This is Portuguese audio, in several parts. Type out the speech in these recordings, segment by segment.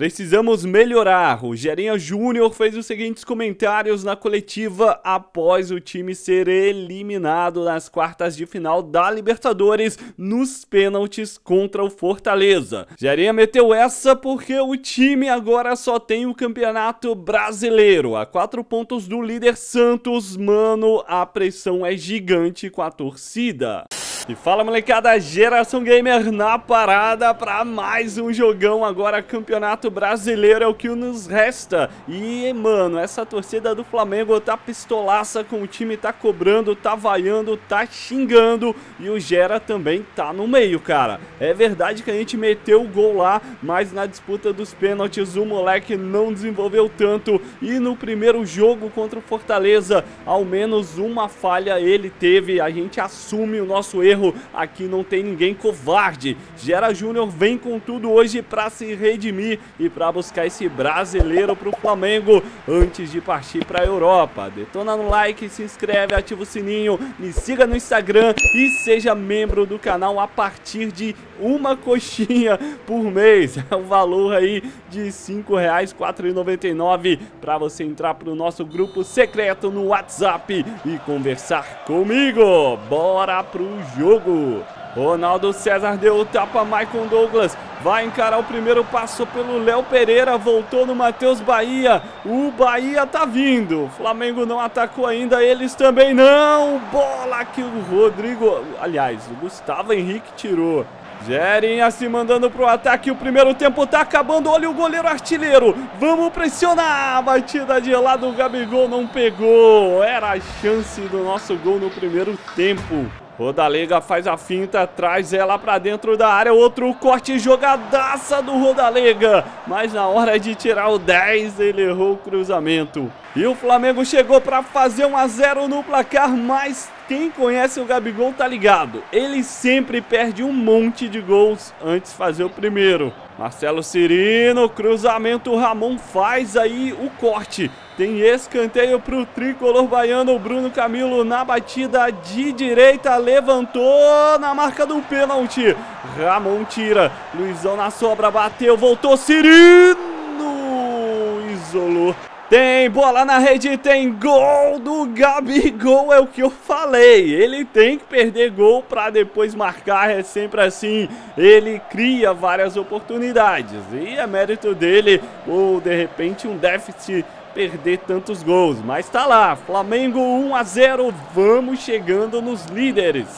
Precisamos melhorar. O Gerinha Júnior fez os seguintes comentários na coletiva após o time ser eliminado nas quartas de final da Libertadores nos pênaltis contra o Fortaleza. Gerinha meteu essa porque o time agora só tem o Campeonato Brasileiro. A quatro pontos do líder Santos, mano, a pressão é gigante com a torcida. E fala molecada, Geração Gamer na parada para mais um jogão agora, Campeonato Brasileiro é o que nos resta. E mano, essa torcida do Flamengo tá pistolaça com o time, tá cobrando, tá vaiando, tá xingando e o Gera também tá no meio, cara. É verdade que a gente meteu o gol lá, mas na disputa dos pênaltis o moleque não desenvolveu tanto e no primeiro jogo contra o Fortaleza, ao menos uma falha ele teve, a gente assume o nosso erro erro. Aqui não tem ninguém covarde. Gera Júnior vem com tudo hoje para se redimir e para buscar esse brasileiro para o Flamengo antes de partir para a Europa. Detona no like, se inscreve, ativa o sininho, me siga no Instagram e seja membro do canal a partir de uma coxinha por mês. É o valor aí de R$ 5,00, R$ 4,99 para você entrar para o nosso grupo secreto no WhatsApp e conversar comigo. Bora pro jogo! Ronaldo César deu o tapa, Maicon Douglas vai encarar o primeiro passo pelo Léo Pereira, voltou no Matheus Bahia, o Bahia tá vindo, Flamengo não atacou ainda, eles também não, bola que o Rodrigo, aliás, o Gustavo Henrique tirou, Gerinha se mandando pro ataque, o primeiro tempo tá acabando, olha o goleiro artilheiro, vamos pressionar, batida de lado, o Gabigol não pegou, era a chance do nosso gol no primeiro tempo. Rodalega faz a finta, traz ela pra dentro da área, outro corte jogadaça do Rodalega, mas na hora de tirar o 10 ele errou o cruzamento. E o Flamengo chegou para fazer 1 a 0 no placar, mas quem conhece o Gabigol tá ligado. Ele sempre perde um monte de gols antes de fazer o primeiro. Marcelo Cirino, cruzamento, Ramon faz aí o corte. Tem escanteio para o tricolor baiano, Bruno Camilo na batida de direita, levantou na marca do pênalti. Ramon tira, Luizão na sobra, bateu, voltou, Cirino, isolou. Tem bola na rede, tem gol do Gabigol, é o que eu falei. Ele tem que perder gol para depois marcar, é sempre assim. Ele cria várias oportunidades e é mérito dele ou de repente um déficit perder tantos gols. Mas tá lá, Flamengo 1 a 0, vamos chegando nos líderes.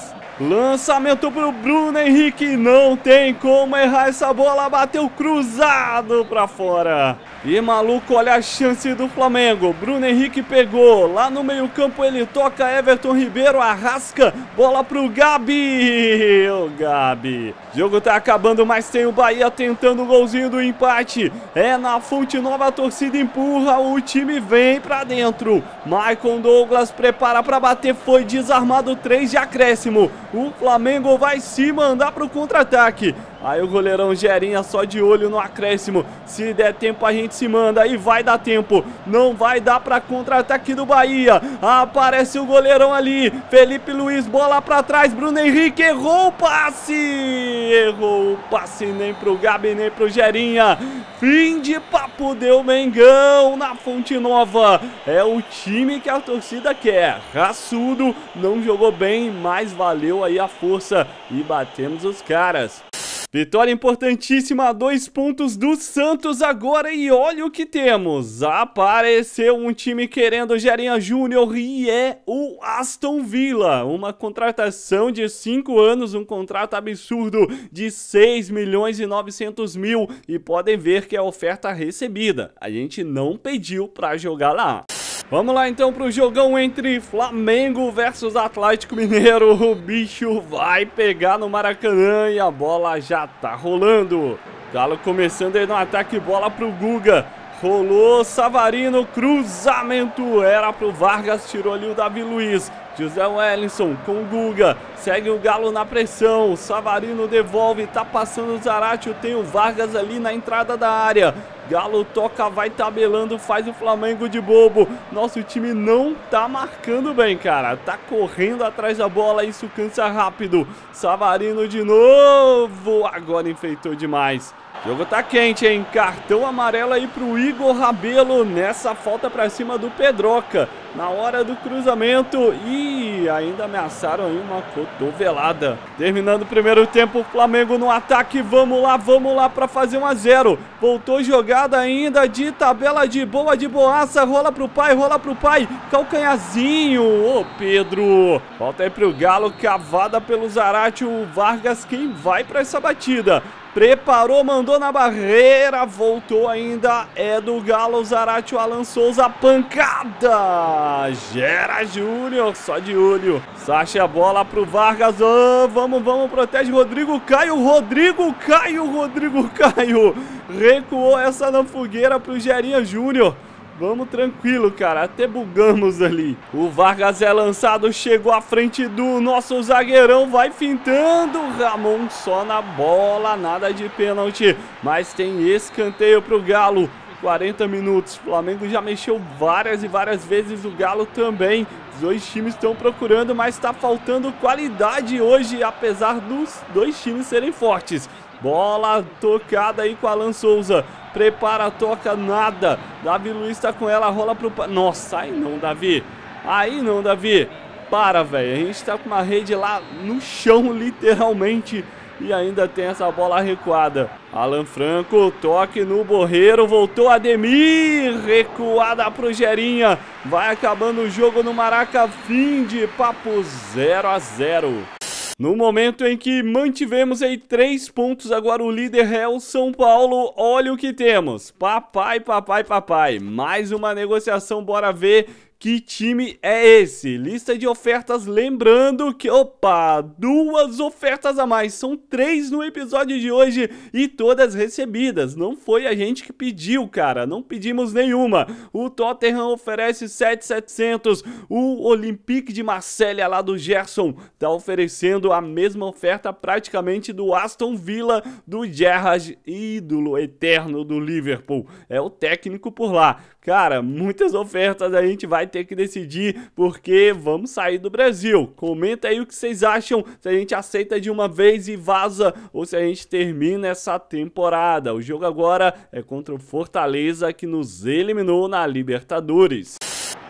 Lançamento pro Bruno Henrique, não tem como errar essa bola, bateu cruzado pra fora. E maluco, olha a chance do Flamengo. Bruno Henrique pegou. Lá no meio-campo ele toca Everton Ribeiro, arrasca. Bola pro Gabi. O Gabi. Jogo tá acabando, mas tem o Bahia tentando o golzinho do empate. É na Fonte Nova, a torcida empurra. O time vem pra dentro. Maicon Douglas prepara pra bater. Foi desarmado 3 de acréscimo. O Flamengo vai se mandar pro contra-ataque. Aí o goleirão Gerinha só de olho no acréscimo. Se der tempo a gente se manda e vai dar tempo. Não vai dar para contra-ataque do Bahia. Aparece o goleirão ali. Felipe Luiz, bola para trás. Bruno Henrique errou o passe. Errou o passe nem pro Gabi nem pro Gerinha. Fim de papo deu Mengão na Fonte Nova. É o time que a torcida quer. Raçudo, não jogou bem, mas valeu aí a força e batemos os caras. Vitória importantíssima, dois pontos do Santos agora e olha o que temos. Apareceu um time querendo Gerinha Júnior e é o Aston Villa. Uma contratação de 5 anos, um contrato absurdo de 6 milhões e 900 mil. E podem ver que é a oferta recebida. A gente não pediu para jogar lá. Vamos lá então pro jogão entre Flamengo versus Atlético Mineiro. O bicho vai pegar no Maracanã e a bola já tá rolando. Galo começando aí no ataque, bola pro Guga. Rolou Savarino, cruzamento. Era pro Vargas, tirou ali o Davi Luiz. José Wellington com o Guga. Segue o Galo na pressão. Savarino devolve. Tá passando o Zaratio. Tem o Vargas ali na entrada da área. Galo toca, vai tabelando, faz o Flamengo de bobo. Nosso time não tá marcando bem, cara. Tá correndo atrás da bola, isso cansa rápido. Savarino de novo. Agora enfeitou demais. Jogo tá quente, hein? Cartão amarelo aí pro Igor Rabelo nessa falta pra cima do Pedroca. Na hora do cruzamento e ainda ameaçaram aí uma cotovelada. Terminando o primeiro tempo, Flamengo no ataque. Vamos lá, vamos lá pra fazer 1 a 0. Voltou jogada ainda de tabela de boa, de boaça. Rola pro pai, rola pro pai. Calcanhazinho. Ô, Pedro. Volta aí pro Galo, cavada pelo Zarate. O Vargas quem vai pra essa batida. Preparou, mandou na barreira, voltou ainda, é do Galo, Zarate, o Alan Souza, pancada! Gera Júnior, só de olho. Sacha a bola pro Vargas, oh, vamos, vamos, protege Rodrigo Caio, Rodrigo Caio, Rodrigo Caio. Recuou essa na fogueira pro Gerinha Júnior. Vamos tranquilo, cara. Até bugamos ali. O Vargas é lançado, chegou à frente do nosso zagueirão. Vai fintando. Ramon só na bola, nada de pênalti. Mas tem escanteio pro Galo. 40 minutos. Flamengo já mexeu várias e várias vezes. O Galo também. Os dois times estão procurando, mas está faltando qualidade hoje, apesar dos dois times serem fortes. Bola tocada aí com Alan Souza. Prepara, toca, nada. Davi Luiz tá com ela, rola pro... Nossa, aí não, Davi. Aí não, Davi. Para, velho. A gente tá com uma rede lá no chão, literalmente. E ainda tem essa bola recuada. Alan Franco, toque no Borreiro, voltou Ademir, recuada pro Gerinha. Vai acabando o jogo no Maraca, fim de papo 0 a 0. No momento em que mantivemos aí três pontos, agora o líder é o São Paulo. Olha o que temos. Papai, papai, papai. Mais uma negociação, bora ver que time é esse? Lista de ofertas, lembrando que, opa, duas ofertas a mais, são três no episódio de hoje e todas recebidas. Não foi a gente que pediu, cara, não pedimos nenhuma. O Tottenham oferece 7,700, o Olympique de Marselha lá do Gerson tá oferecendo a mesma oferta praticamente do Aston Villa do Gerrard, ídolo eterno do Liverpool. É o técnico por lá. Cara, muitas ofertas a gente vai ter que decidir porque vamos sair do Brasil. Comenta aí o que vocês acham, se a gente aceita de uma vez e vaza ou se a gente termina essa temporada. O jogo agora é contra o Fortaleza que nos eliminou na Libertadores.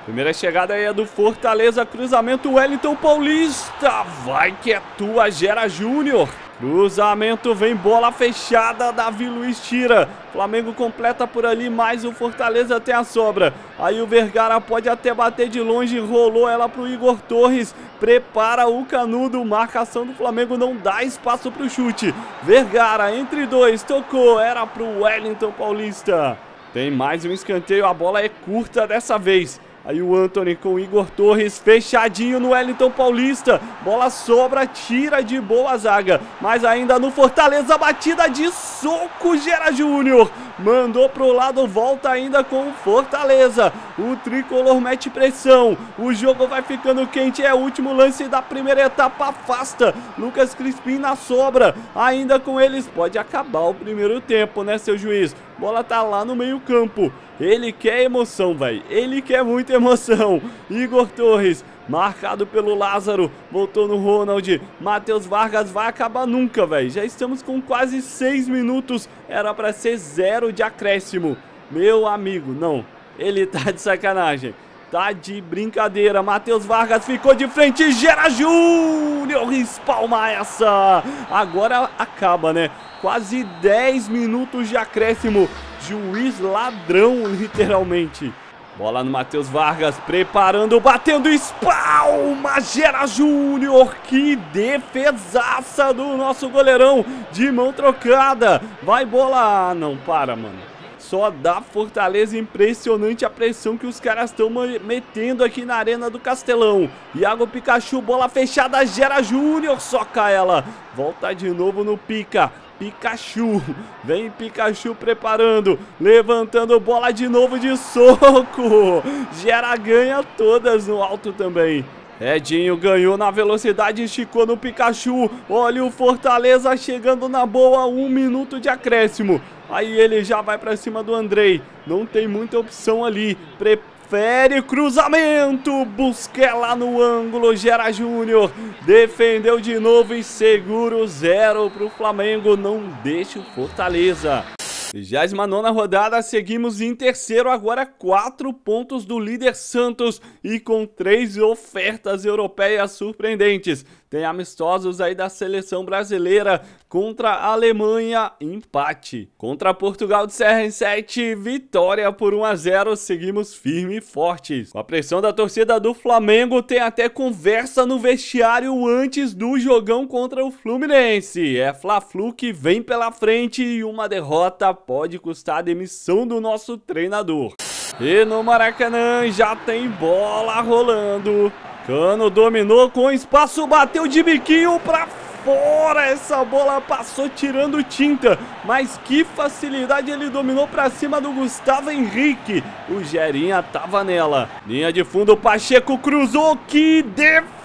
Primeira chegada aí é do Fortaleza, cruzamento Wellington Paulista. Vai que é tua, Gera Júnior. Cruzamento, vem bola fechada, Davi Luiz tira. Flamengo completa por ali, mas o Fortaleza tem a sobra. Aí o Vergara pode até bater de longe, rolou ela pro Igor Torres. Prepara o canudo, marcação do Flamengo não dá espaço pro chute. Vergara entre dois, tocou, era pro Wellington Paulista. Tem mais um escanteio, a bola é curta dessa vez. Aí o Anthony com o Igor Torres fechadinho no Wellington Paulista. Bola sobra, tira de boa zaga. Mas ainda no Fortaleza, batida de soco, Gera Júnior. Mandou pro lado, volta ainda com o Fortaleza. O tricolor mete pressão. O jogo vai ficando quente. É o último lance da primeira etapa. Afasta. Lucas Crispim na sobra. Ainda com eles. Pode acabar o primeiro tempo, né, seu juiz? Bola tá lá no meio-campo. Ele quer emoção, velho. Ele quer muita emoção. Igor Torres, marcado pelo Lázaro. Voltou no Ronald. Matheus Vargas vai acabar nunca, velho. Já estamos com quase seis minutos. Era para ser zero de acréscimo. Meu amigo, não. Ele tá de sacanagem. Tá de brincadeira. Matheus Vargas ficou de frente. Gera Júnior. Espalma essa. Agora acaba, né? Quase 10 minutos de acréscimo. Juiz ladrão, literalmente. Bola no Matheus Vargas, preparando, batendo, espalma, Gera Júnior, que defesaça do nosso goleirão, de mão trocada, vai bola, ah, não, para mano, só dá Fortaleza, impressionante a pressão que os caras estão metendo aqui na arena do Castelão, Iago Pikachu, bola fechada, Gera Júnior, soca ela, volta de novo no Pica, Pikachu. Vem Pikachu preparando, levantando bola de novo de soco. Gera ganha todas no alto também. Edinho ganhou na velocidade, esticou no Pikachu. Olha o Fortaleza chegando na boa, um minuto de acréscimo. Aí ele já vai para cima do Andrei. Não tem muita opção ali. Prepara confere, cruzamento, busca lá no ângulo, Gera Júnior, defendeu de novo e seguro zero para o Flamengo, não deixa o Fortaleza. 29 rodada, seguimos em terceiro, agora quatro pontos do líder Santos e com três ofertas europeias surpreendentes. Tem amistosos aí da seleção brasileira contra a Alemanha, empate. Contra Portugal de Serra em 7, vitória por 1 a 0. Seguimos firme e fortes. Com a pressão da torcida do Flamengo, tem até conversa no vestiário antes do jogão contra o Fluminense. É Fla-Flu que vem pela frente e uma derrota pode custar a demissão do nosso treinador. E no Maracanã já tem bola rolando. Cano dominou com espaço, bateu de biquinho pra fora. Essa bola passou tirando tinta. Mas que facilidade ele dominou pra cima do Gustavo Henrique. O Gerinha tava nela. Linha de fundo, Pacheco cruzou. Que defesa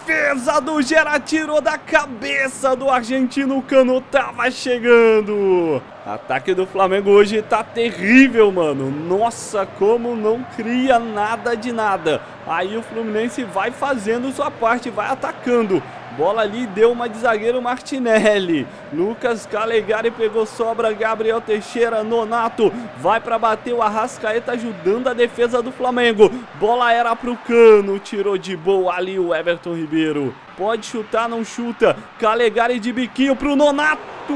do Gera tirou da cabeça do argentino. O Cano tava chegando. Ataque do Flamengo hoje tá terrível, mano. Nossa, como não cria nada de nada. Aí o Fluminense vai fazendo sua parte, vai atacando. Bola ali deu uma de zagueiro Martinelli. Lucas Calegari pegou sobra. Gabriel Teixeira, Nonato. Vai para bater o Arrascaeta ajudando a defesa do Flamengo. Bola era pro Cano. Tirou de boa ali o Everton Ribeiro. Pode chutar, não chuta. Calegari de biquinho pro Nonato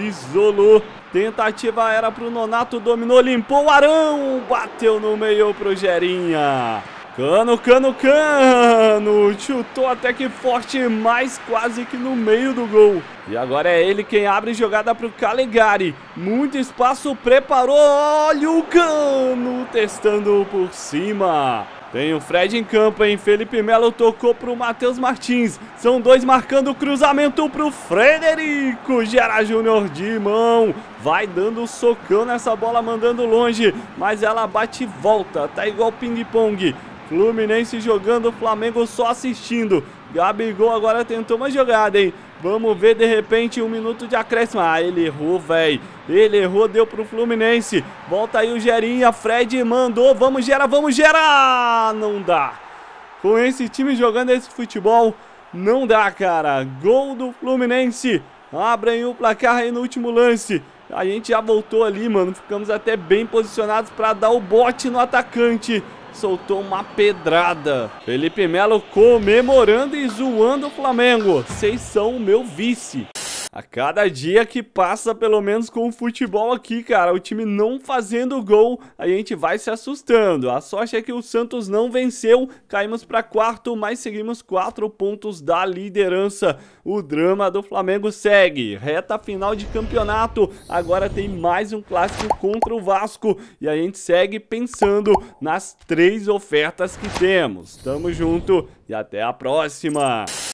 isolou. Tentativa era pro Nonato, dominou, limpou o Arão, bateu no meio pro Gerinha. Cano, cano, cano! Chutou até que forte, mas quase que no meio do gol. E agora é ele quem abre jogada pro Calegari. Muito espaço, preparou. Olha o cano testando por cima. Tem o Fred em campo, hein? Felipe Melo tocou pro Matheus Martins. São dois marcando o cruzamento pro Frederico. Gera Júnior de mão. Vai dando socão nessa bola, mandando longe. Mas ela bate e volta. Tá igual ping-pong. Fluminense jogando, Flamengo só assistindo. Gabigol agora tentou uma jogada, hein? Vamos ver de repente um minuto de acréscimo. Ah, ele errou, velho. Ele errou, deu pro Fluminense. Volta aí o Gerinha. Fred mandou. Vamos, Gera, vamos, Gera! Não dá. Com esse time jogando esse futebol, não dá, cara. Gol do Fluminense. Abrem o placar aí no último lance. A gente já voltou ali, mano. Ficamos até bem posicionados para dar o bote no atacante soltou uma pedrada. Felipe Melo comemorando e zoando o Flamengo. Vocês são o meu vice. A cada dia que passa, pelo menos com o futebol aqui, cara, o time não fazendo gol, a gente vai se assustando. A sorte é que o Santos não venceu, caímos para quarto, mas seguimos quatro pontos da liderança. O drama do Flamengo segue. Reta final de campeonato, agora tem mais um clássico contra o Vasco e a gente segue pensando nas três ofertas que temos. Tamo junto e até a próxima!